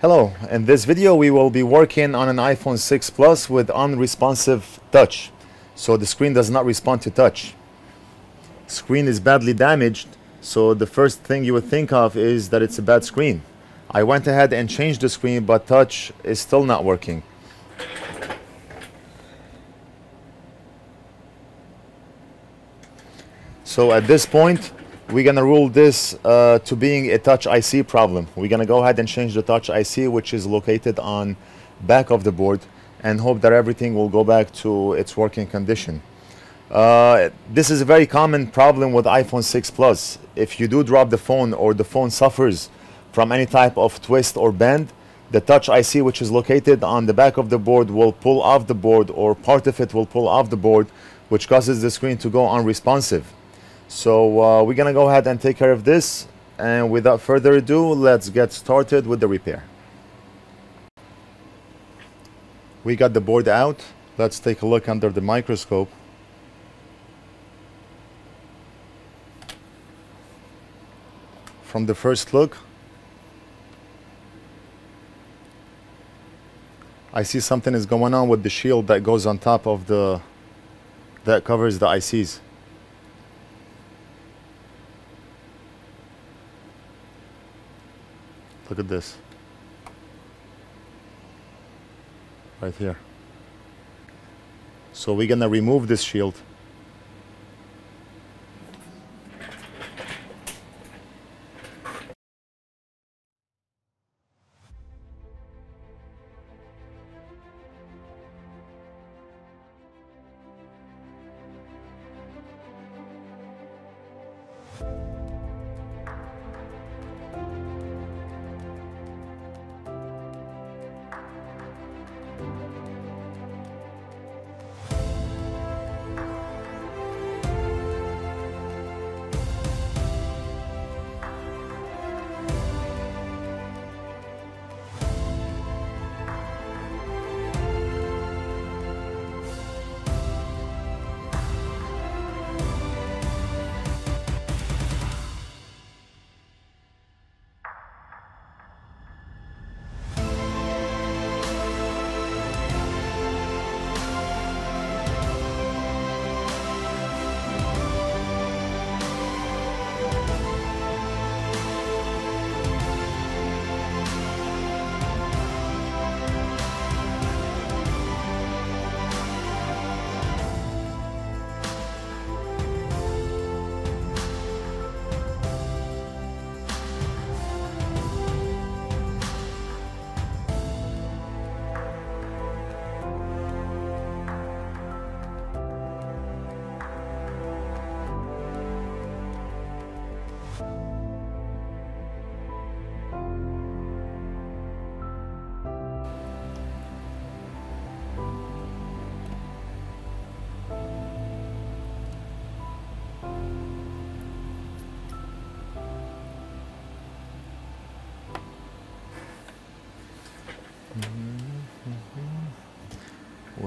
Hello, in this video we will be working on an iPhone 6 Plus with unresponsive touch. So the screen does not respond to touch. Screen is badly damaged, so the first thing you would think of is that it's a bad screen. I went ahead and changed the screen, but touch is still not working. So at this point, we're gonna rule this uh, to being a touch IC problem. We're gonna go ahead and change the touch IC, which is located on back of the board, and hope that everything will go back to its working condition. Uh, this is a very common problem with iPhone 6 Plus. If you do drop the phone or the phone suffers from any type of twist or bend, the touch IC which is located on the back of the board will pull off the board or part of it will pull off the board which causes the screen to go unresponsive. So uh, we're gonna go ahead and take care of this and without further ado let's get started with the repair. We got the board out. Let's take a look under the microscope. From the first look I see something is going on with the shield that goes on top of the that covers the ICs. Look at this. Right here. So we're gonna remove this shield.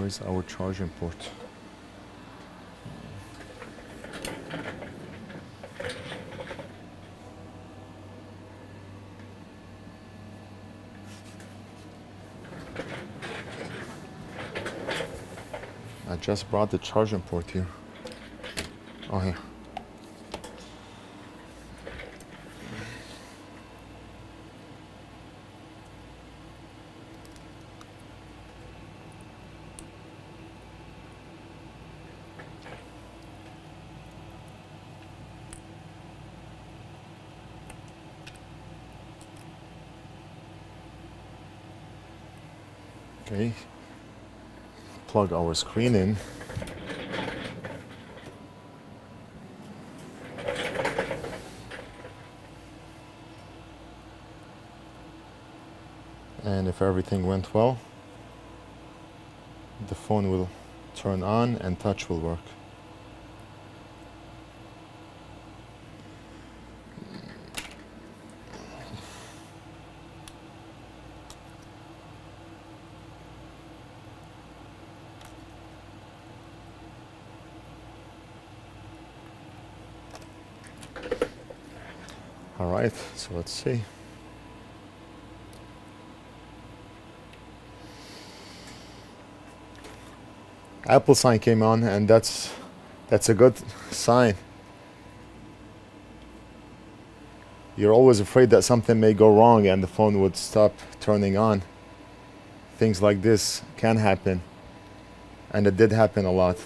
Where's our charging port? I just brought the charging port here. Oh, here. Okay. Plug our screen in. And if everything went well, the phone will turn on and touch will work. All right, so let's see. Apple sign came on and that's that's a good sign. You're always afraid that something may go wrong and the phone would stop turning on. Things like this can happen and it did happen a lot.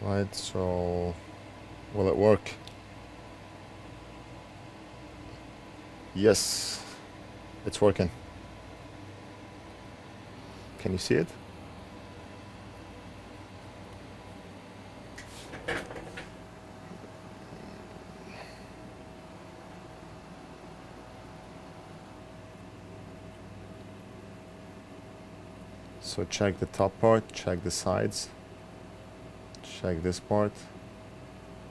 Right, so will it work? Yes, it's working. Can you see it? So check the top part, check the sides, check this part.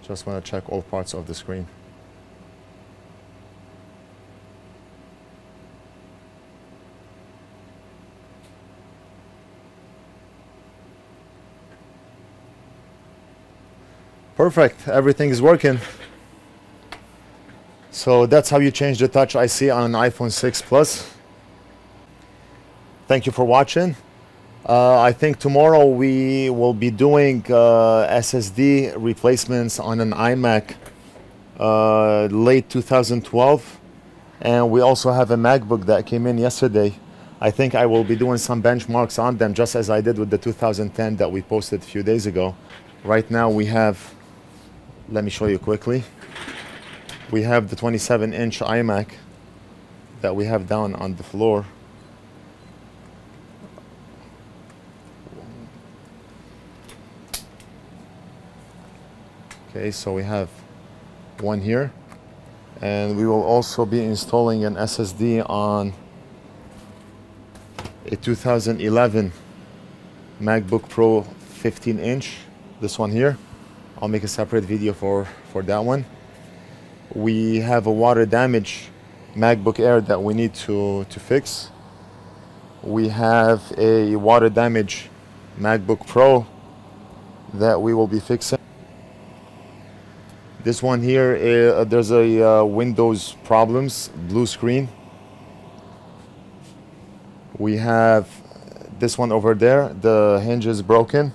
Just want to check all parts of the screen. Perfect, everything is working. So that's how you change the touch IC on an iPhone 6 Plus. Thank you for watching. Uh, I think tomorrow we will be doing uh, SSD replacements on an iMac uh, late 2012 and we also have a MacBook that came in yesterday. I think I will be doing some benchmarks on them just as I did with the 2010 that we posted a few days ago. Right now we have let me show you quickly. We have the 27 inch iMac that we have down on the floor. Okay, so we have one here and we will also be installing an SSD on a 2011 MacBook Pro 15 inch this one here I'll make a separate video for, for that one. We have a water damage MacBook Air that we need to, to fix. We have a water damage MacBook Pro that we will be fixing. This one here, uh, there's a uh, Windows problems, blue screen. We have this one over there, the hinge is broken.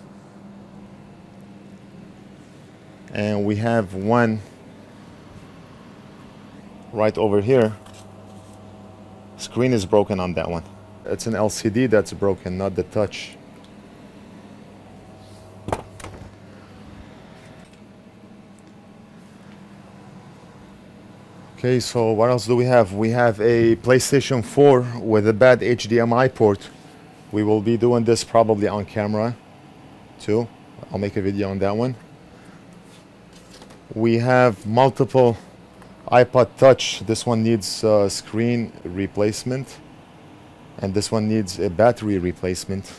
And we have one right over here. Screen is broken on that one. It's an LCD that's broken not the touch okay so what else do we have we have a PlayStation 4 with a bad HDMI port we will be doing this probably on camera too I'll make a video on that one we have multiple iPod Touch. This one needs a screen replacement and this one needs a battery replacement.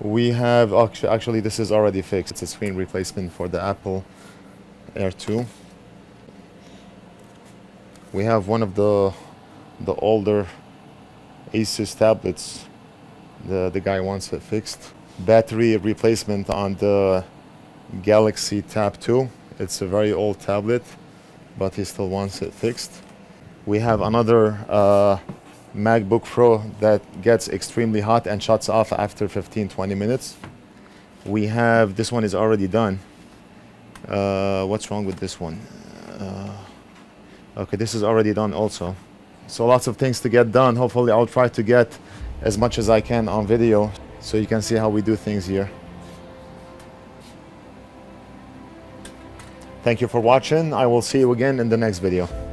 We have, actually this is already fixed. It's a screen replacement for the Apple Air 2. We have one of the the older Asus tablets. The, the guy wants it fixed battery replacement on the Galaxy Tab 2. It's a very old tablet, but he still wants it fixed. We have another uh, MacBook Pro that gets extremely hot and shuts off after 15-20 minutes. We have, this one is already done. Uh, what's wrong with this one? Uh, okay, this is already done also. So lots of things to get done. Hopefully I'll try to get as much as I can on video so you can see how we do things here. Thank you for watching. I will see you again in the next video.